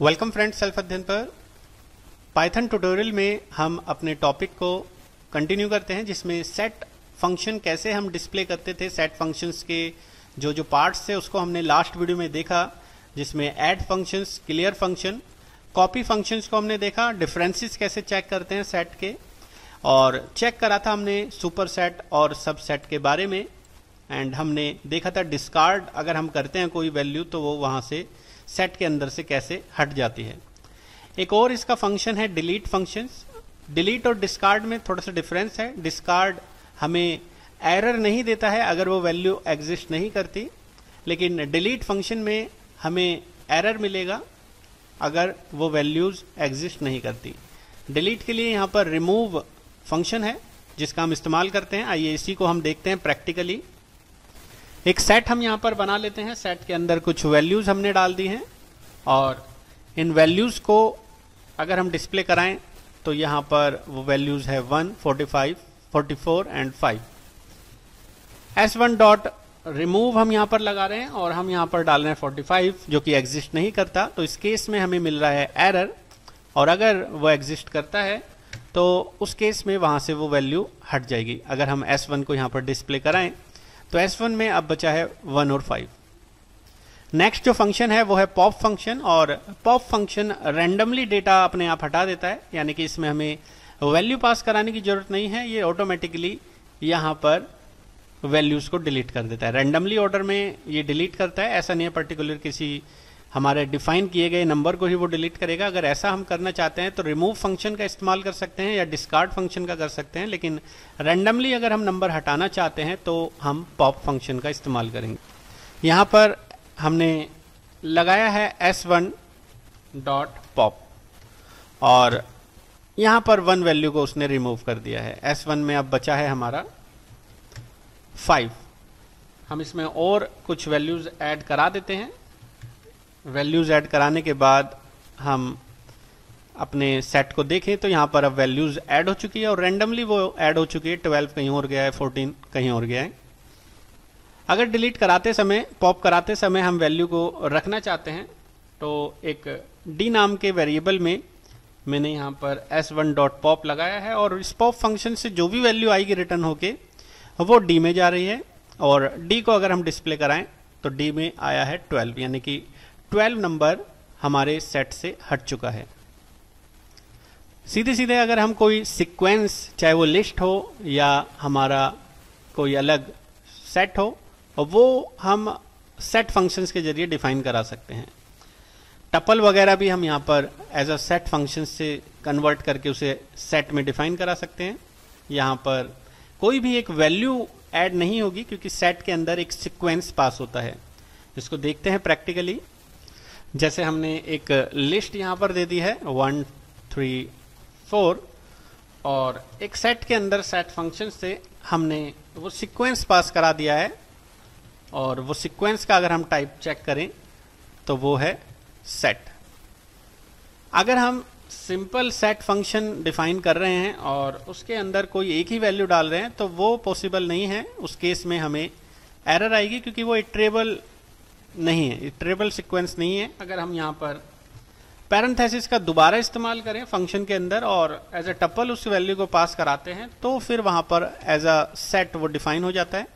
Welcome friends self अध्ययन पर Python tutorial में हम अपने टॉपिक को कंटिन्यू करते हैं, जिसमें सेट फ़ंक्शन कैसे हम डिस्प्ले करते थे सेट फ़ंक्शंस के जो जो पार्ट्स थे, उसको हमने लास्ट वीडियो में देखा, जिसमें add functions clear function copy functions को हमने देखा डिफरेंसेस कैसे चेक करते हैं सेट के, और चेक करा था हमने सुपर सेट और सब सेट के बारे में एंड हमने देखा था डिस्कार्ड अगर हम करते हैं कोई वैल्यू तो वो वहाँ से सेट के अंदर से कैसे हट जाती है। एक और इसका फ़ंक्शन है डिलीट फ़ंक्शंस डिलीट और डिस्कार्ड में थोड़ा सा डिफरेंस है। डिस्कार्ड हमें एरर नहीं देता है अगर वो वैल्यू एग्जिस्ट नहीं करती। लेकिन डिलीट फ़ंक्शन में हमें एरर मिलेगा अगर वो वैल्यूज़ एग्जिस्ट नहीं करती। डिलीट के लिए यहाँ पर रिमूव फ़ंक्शन है, जिसका हम इस्तेमाल करते हैं। आइए इसी को हम देखते हैं प्रैक्टिकली एक सेट हम यहाँ पर बना लेते हैं। सेट के अंदर कुछ वैल्यूज़ हमने डाल दी हैं और इन वैल्यूज़ को अगर हम डिस्प्ले कराएँ तो यहाँ पर वो वैल्यूज़ है one forty five forty four and five S one dot remove हम यहाँ पर लगा रहे हैं और हम यहाँ पर डाल रहे हैं फोर्टी फाइव जो कि एग्जिस्ट नहीं करता। तो इस केस में हमें मिल रहा है एरर और अगर वो एग्जिस्ट करता है तो उस केस में वहाँ से वो वैल्यू हट जाएगी। अगर हम एस वन को यहाँ पर डिस्प्ले कराएँ तो एस वन में अब बचा है वन और फाइव नेक्स्ट जो फ़ंक्शन है, वो है पॉप फ़ंक्शन और पॉप फ़ंक्शन रैंडमली डेटा अपने आप हटा देता है, यानी कि इसमें हमें वैल्यू पास कराने की ज़रूरत नहीं है, ये ऑटोमेटिकली यहाँ पर वैल्यूज़ को डिलीट कर देता है। रैंडमली ऑर्डर में ये डिलीट करता है, ऐसा नहीं है पर्टिकुलर किसी हमारे डिफाइन किए गए नंबर को ही वो डिलीट करेगा। अगर ऐसा हम करना चाहते हैं तो रिमूव फ़ंक्शन का इस्तेमाल कर सकते हैं या डिस्कार्ड फ़ंक्शन का कर सकते हैं, लेकिन रैंडमली अगर हम नंबर हटाना चाहते हैं तो हम पॉप फ़ंक्शन का इस्तेमाल करेंगे। यहाँ पर हमने लगाया है एस वन डॉट पॉप और यहाँ पर वन वैल्यू को उसने रिमूव कर दिया है। एस वन में अब बचा है हमारा फाइव हम इसमें और कुछ वैल्यूज़ ऐड करा देते हैं। वैल्यूज़ ऐड कराने के बाद हम अपने सेट को देखें तो यहाँ पर अब वैल्यूज़ ऐड हो चुकी है और रेंडमली वो ऐड हो चुकी है। ट्वेल्व कहीं और गया है फोर्टीन कहीं और गया है। अगर डिलीट कराते समय पॉप कराते समय हम वैल्यू को रखना चाहते हैं तो एक डी नाम के वेरिएबल में मैंने यहाँ पर एस वन डॉट पॉप लगाया है और इस पॉप फ़ंक्शन से जो भी वैल्यू आएगी रिटर्न होके, वो डी में जा रही है। और डी को अगर हम डिस्प्ले कराएँ तो डी में आया है ट्वेल्व यानी कि 12 नंबर हमारे सेट से हट चुका है। सीधे सीधे अगर हम कोई सीक्वेंस चाहे वो लिस्ट हो या हमारा कोई अलग सेट हो वो हम सेट फ़ंक्शंस के ज़रिए डिफाइन करा सकते हैं। टपल वगैरह भी हम यहाँ पर एज अ सेट फ़ंक्शन से कन्वर्ट करके उसे सेट में डिफाइन करा सकते हैं। यहाँ पर कोई भी एक वैल्यू ऐड नहीं होगी, क्योंकि सेट के अंदर एक सीक्वेंस पास होता है। जिसको देखते हैं प्रैक्टिकली जैसे हमने एक लिस्ट यहाँ पर दे दी है वन थ्री फोर और एक सेट के अंदर सेट फ़ंक्शन से हमने वो सीक्वेंस पास करा दिया है, और वो सीक्वेंस का अगर हम टाइप चेक करें तो वो है सेट अगर हम सिंपल सेट फ़ंक्शन डिफाइन कर रहे हैं, और उसके अंदर कोई एक ही वैल्यू डाल रहे हैं तो वो पॉसिबल नहीं है, उस केस में हमें एरर आएगी, क्योंकि वो इट्रेबल नहीं है। ट्रेबल सीक्वेंस नहीं है। अगर हम यहाँ पर पैरेंथेसिस का दोबारा इस्तेमाल करें फ़ंक्शन के अंदर और एज अ टपल उस वैल्यू को पास कराते हैं तो फिर वहाँ पर एज अ सेट वो डिफाइन हो जाता है।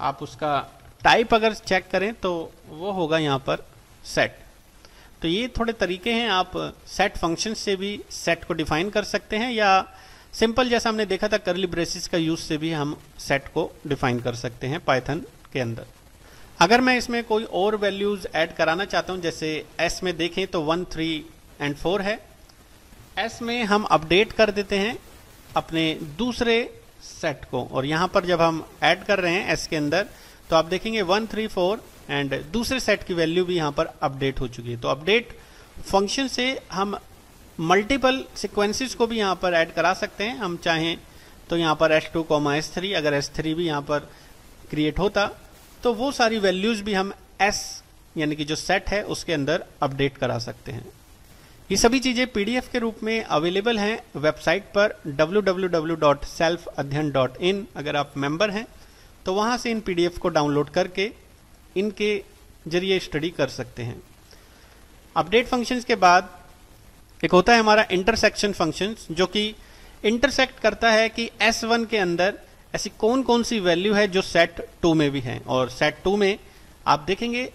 आप उसका टाइप अगर चेक करें तो वो होगा यहाँ पर सेट तो ये थोड़े तरीके हैं। आप सेट फ़ंक्शन से भी सेट को डिफाइन कर सकते हैं या सिंपल जैसा हमने देखा था करली ब्रेसिस का यूज़ से भी हम सेट को डिफाइन कर सकते हैं पाइथन के अंदर। अगर मैं इसमें कोई और वैल्यूज़ ऐड कराना चाहता हूँ, जैसे एस में देखें तो वन थ्री एंड फोर है। एस में हम अपडेट कर देते हैं अपने दूसरे सेट को। और यहाँ पर जब हम ऐड कर रहे हैं एस के अंदर तो आप देखेंगे वन थ्री फोर एंड दूसरे सेट की वैल्यू भी यहाँ पर अपडेट हो चुकी है। तो अपडेट फ़ंक्शन से हम मल्टीपल सिक्वेंसेस को भी यहाँ पर ऐड करा सकते हैं। हम चाहें तो यहाँ पर S two comma S three अगर एस थ्री भी यहाँ पर क्रिएट होता तो वो सारी वैल्यूज़ भी हम एस यानी कि जो सेट है, उसके अंदर अपडेट करा सकते हैं। ये सभी चीज़ें पीडीएफ के रूप में अवेलेबल हैं। वेबसाइट पर www.selfadhyan.in अगर आप मेंबर हैं तो वहाँ से इन पीडीएफ को डाउनलोड करके इनके ज़रिए स्टडी कर सकते हैं। अपडेट फ़ंक्शंस के बाद एक होता है हमारा इंटरसेक्शन फ़ंक्शंस जो कि इंटरसेक्ट करता है कि S1 के अंदर ऐसी कौन कौन सी वैल्यू है जो सेट टू में भी है? और सेट टू में आप देखेंगे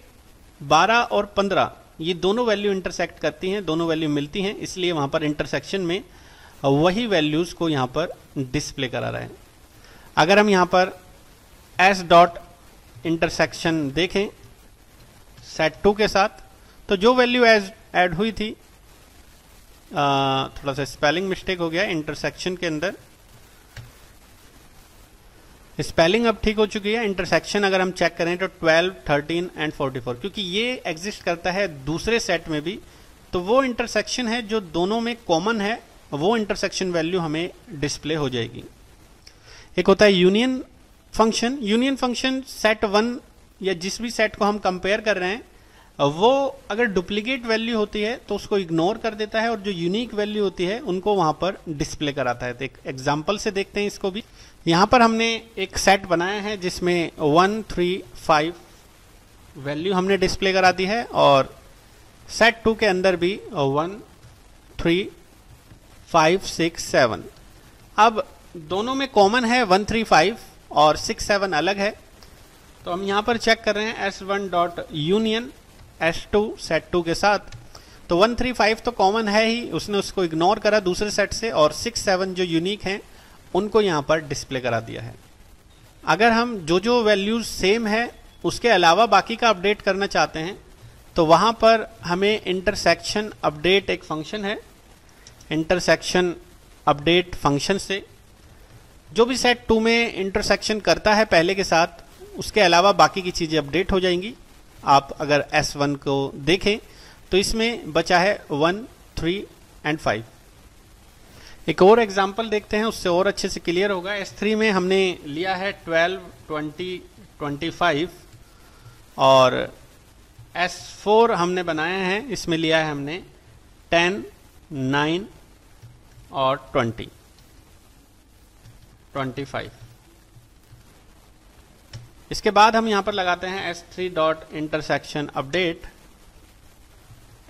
12 और 15 ये दोनों वैल्यू इंटरसेक्ट करती हैं दोनों वैल्यू मिलती हैं इसलिए वहाँ पर इंटरसेक्शन में वही वैल्यूज़ को यहाँ पर डिस्प्ले करा रहा है। अगर हम यहाँ पर एस डॉट इंटरसेक्शन देखें सेट टू के साथ तो जो वैल्यू एज ऐड हुई थी आ, थोड़ा सा स्पेलिंग मिस्टेक हो गया इंटरसेक्शन के अंदर स्पेलिंग अब ठीक हो चुकी है इंटरसेक्शन अगर हम चेक करें तो 12, 13 एंड 44 क्योंकि ये एग्जिस्ट करता है दूसरे सेट में भी तो वो इंटरसेक्शन है जो दोनों में कॉमन है वो इंटरसेक्शन वैल्यू हमें डिस्प्ले हो जाएगी। एक होता है union function union function set one या जिस भी सेट को हम कंपेयर कर रहे हैं वो अगर डुप्लीकेट वैल्यू होती है तो उसको इग्नोर कर देता है और जो यूनिक वैल्यू होती है उनको वहाँ पर डिस्प्ले कराता है। तो एक एग्ज़ाम्पल से देखते हैं इसको भी। यहाँ पर हमने एक सेट बनाया है जिसमें वन थ्री फाइव वैल्यू हमने डिस्प्ले करा दी है और सेट टू के अंदर भी one three five six seven अब दोनों में कॉमन है वन थ्री फाइव और सिक्स सेवन अलग है। तो हम यहाँ पर चेक कर रहे हैं S one dot union S two set two के साथ। तो वन थ्री फाइव तो कॉमन है ही, उसने उसको इग्नोर करा दूसरे सेट से और सिक्स सेवन जो यूनिक हैं उनको यहाँ पर डिस्प्ले करा दिया है। अगर हम जो जो वैल्यूज़ सेम है, उसके अलावा बाकी का अपडेट करना चाहते हैं तो वहाँ पर हमें इंटरसेक्शन अपडेट एक फ़ंक्शन है। इंटरसेक्शन अपडेट फ़ंक्शन से जो भी सेट टू में इंटरसेक्शन करता है पहले के साथ, उसके अलावा बाकी की चीज़ें अपडेट हो जाएँगी। आप अगर S1 को देखें तो इसमें बचा है वन थ्री एंड फाइव एक और एग्ज़ाम्पल देखते हैं उससे और अच्छे से क्लियर होगा। S3 में हमने लिया है 12, 20, 25 और S4 हमने बनाया है इसमें लिया है हमने 10, 9 और 20, 25 इसके बाद हम यहाँ पर लगाते हैं S three dot intersection update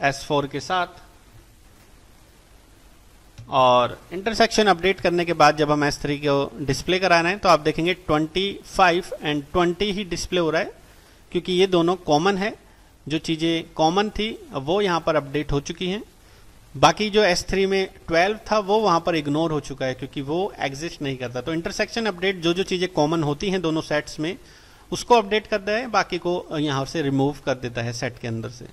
S four के साथ। और इंटरसेक्शन अपडेट करने के बाद जब हम एस थ्री को डिस्प्ले करा रहे हैं तो आप देखेंगे 25 एंड 20 ही डिस्प्ले हो रहा है, क्योंकि ये दोनों कॉमन है। जो चीज़ें कॉमन थी वो यहाँ पर अपडेट हो चुकी हैं। बाकी जो S3 में 12 था, वो वहाँ पर इग्नोर हो चुका है, क्योंकि वो एग्जिस्ट नहीं करता। तो इंटरसेक्शन अपडेट जो जो चीज़ें कॉमन होती हैं दोनों सेट्स में, उसको अपडेट करता है, बाकी को यहाँ से रिमूव कर देता है सेट के अंदर से।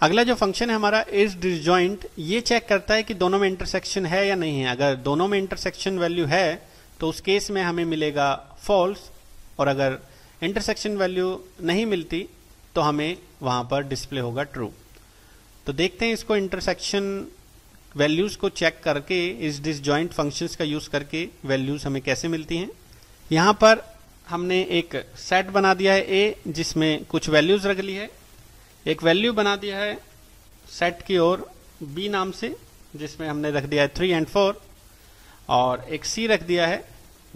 अगला जो फ़ंक्शन है हमारा इज़ डिसजॉइंट ये चेक करता है कि दोनों में इंटरसेक्शन है या नहीं है। अगर दोनों में इंटरसेक्शन वैल्यू है तो उस केस में हमें मिलेगा फॉल्स और अगर इंटरसेक्शन वैल्यू नहीं मिलती तो हमें वहाँ पर डिस्प्ले होगा ट्रू तो देखते हैं इसको इंटरसेक्शन वैल्यूज़ को चेक करके इस डिसजॉइंट फ़ंक्शंस का यूज़ करके वैल्यूज़ हमें कैसे मिलती हैं। यहाँ पर हमने एक सेट बना दिया है ए जिसमें कुछ वैल्यूज़ रख ली है। एक वैल्यू बना दिया है सेट की ओर बी नाम से, जिसमें हमने रख दिया है थ्री एंड फोर और एक सी रख दिया है,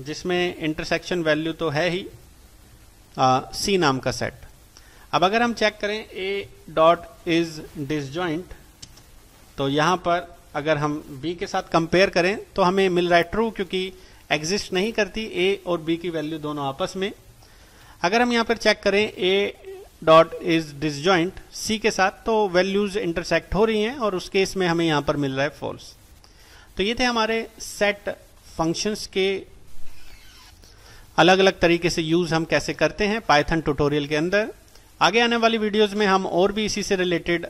जिसमें इंटरसेक्शन वैल्यू तो है ही सी नाम का सेट अब अगर हम चेक करें ए डॉट इज़ डिसजॉइंट तो यहाँ पर अगर हम बी के साथ कंपेयर करें तो हमें मिल रहा है ट्रू क्योंकि एग्जिस्ट नहीं करती ए और बी की वैल्यू दोनों आपस में. अगर हम यहाँ पर चेक करें A dot is disjoint C के साथ तो वैल्यूज़ इंटरसेक्ट हो रही हैं और उस केस में हमें यहाँ पर मिल रहा है फॉल्स तो ये थे हमारे सेट फ़ंक्शंस के अलग अलग तरीके से यूज़ हम कैसे करते हैं पाइथन ट्यूटोरियल के अंदर. आगे आने वाली वीडियोस में हम और भी इसी से रिलेटेड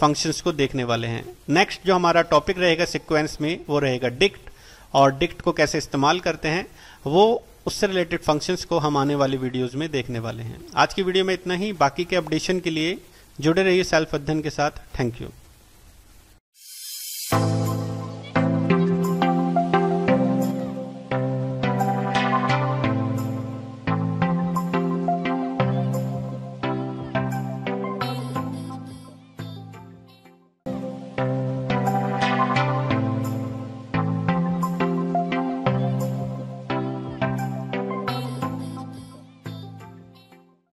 फ़ंक्शंस को देखने वाले हैं. नेक्स्ट जो हमारा टॉपिक रहेगा सिक्वेंस में वो रहेगा डिक्ट और डिक्ट को कैसे इस्तेमाल करते हैं वो उससे रिलेटेड फ़ंक्शंस को हम आने वाले वीडियोस में देखने वाले हैं। आज की वीडियो में इतना ही। बाकी के अपडेशन के लिए जुड़े रहिए सेल्फ अध्ययन के साथ। Thank you